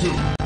Saúde.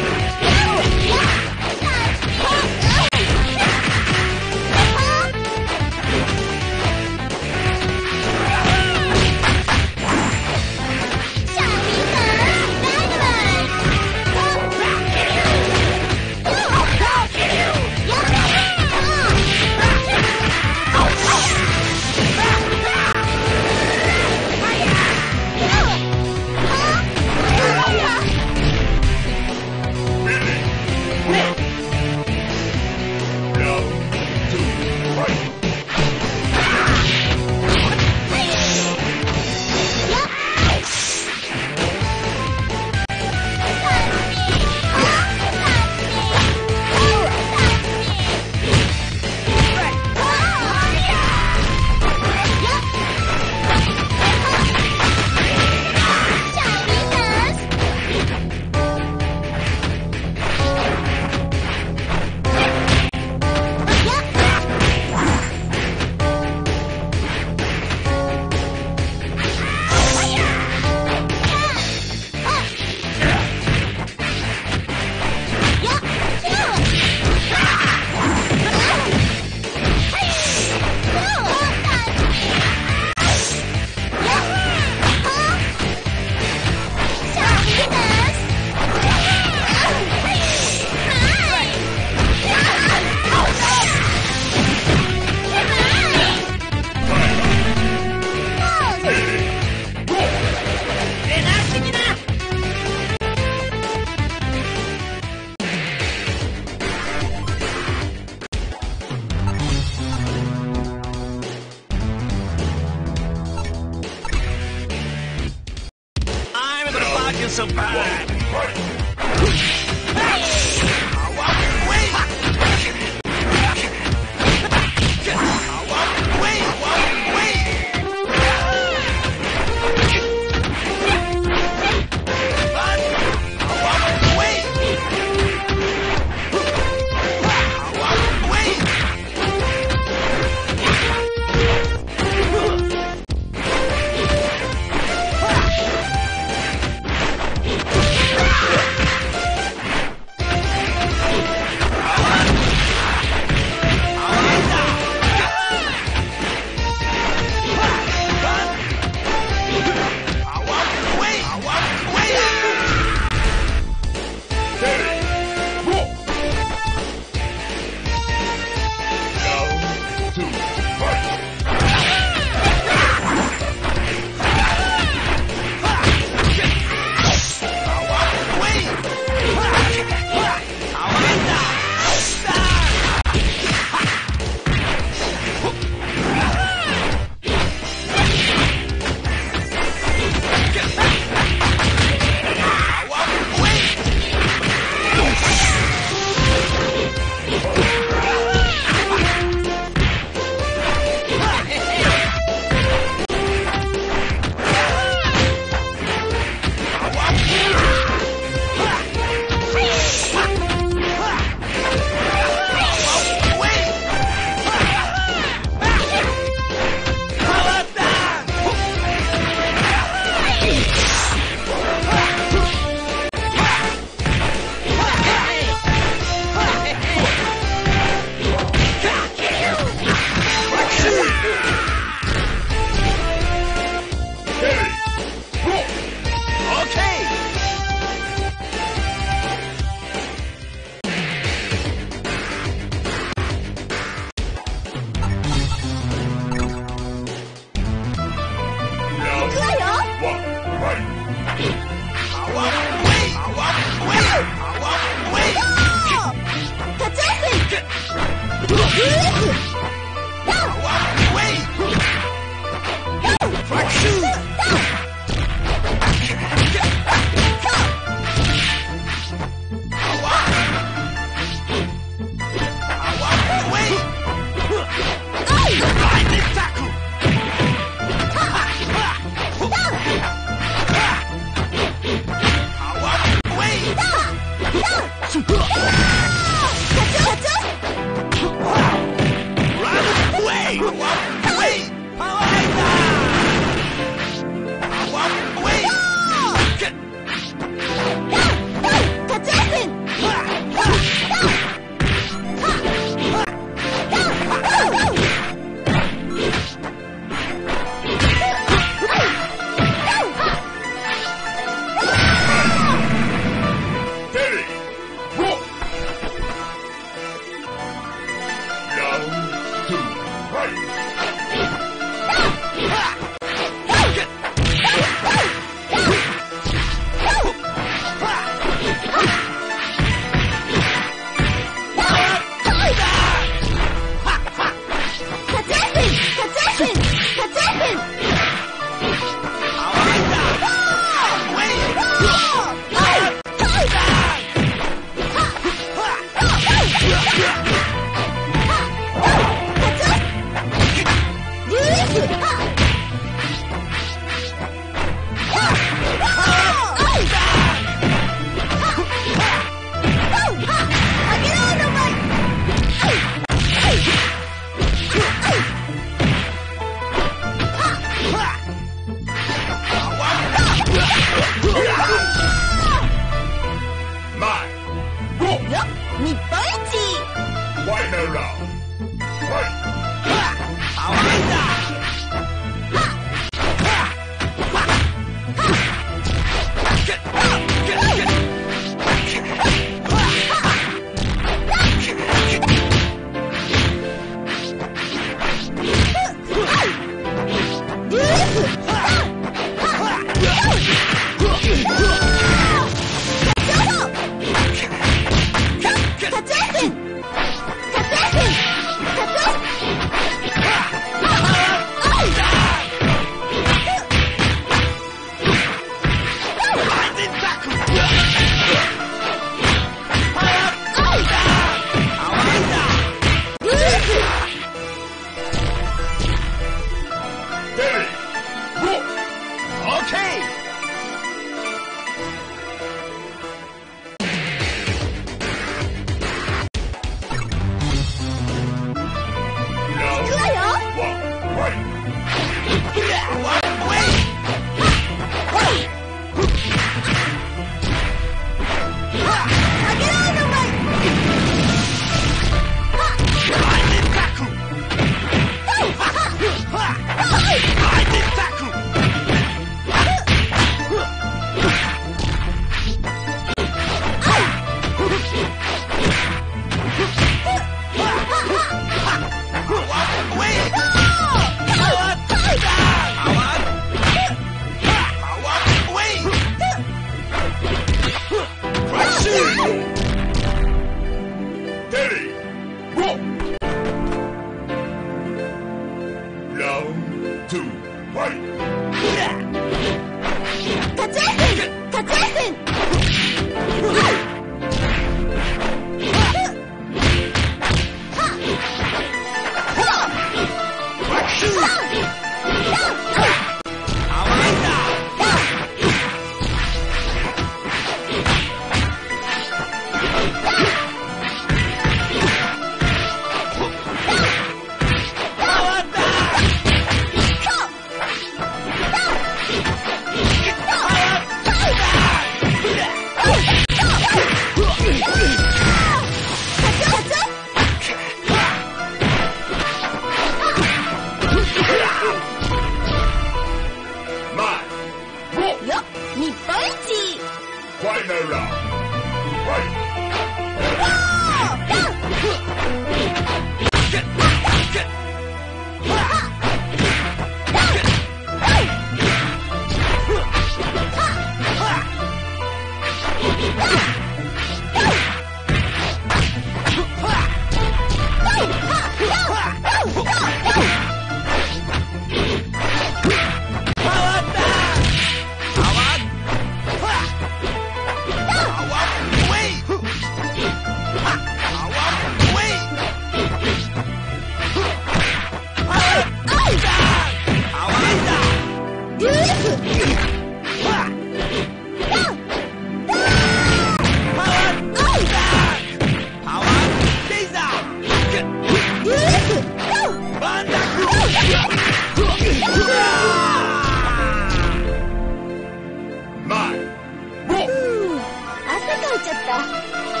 ちゃった。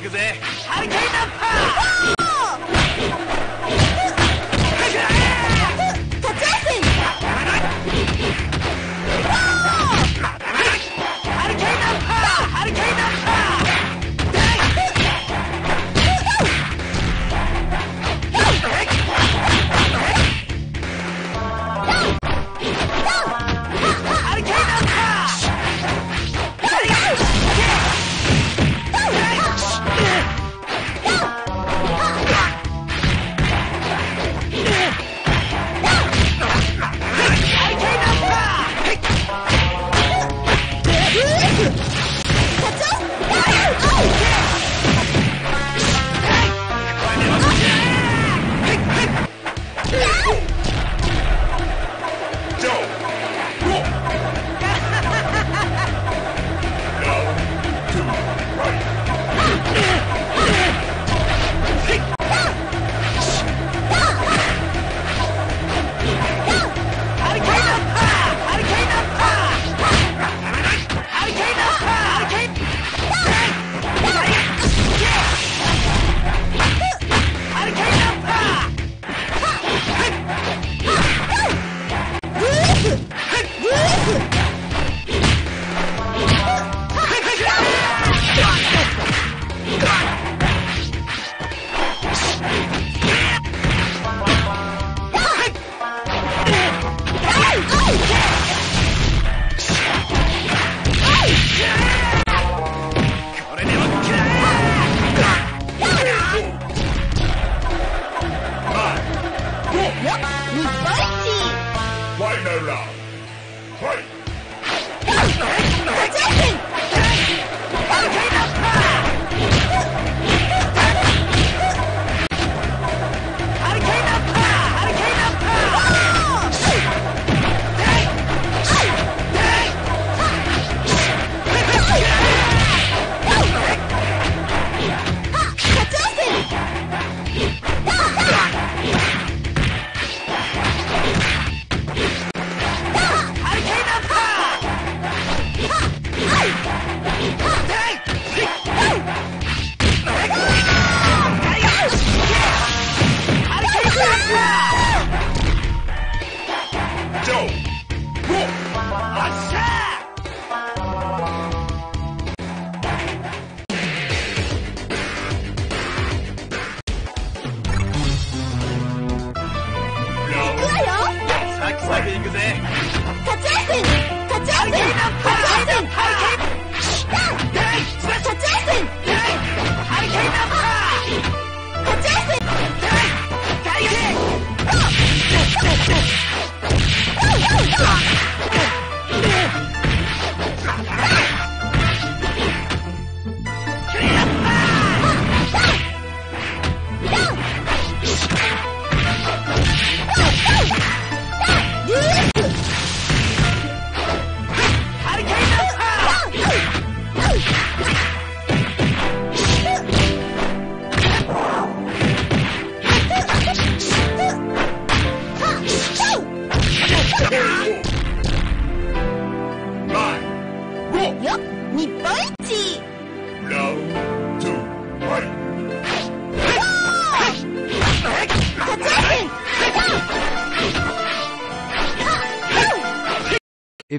行くぜ。ハリケーンだ。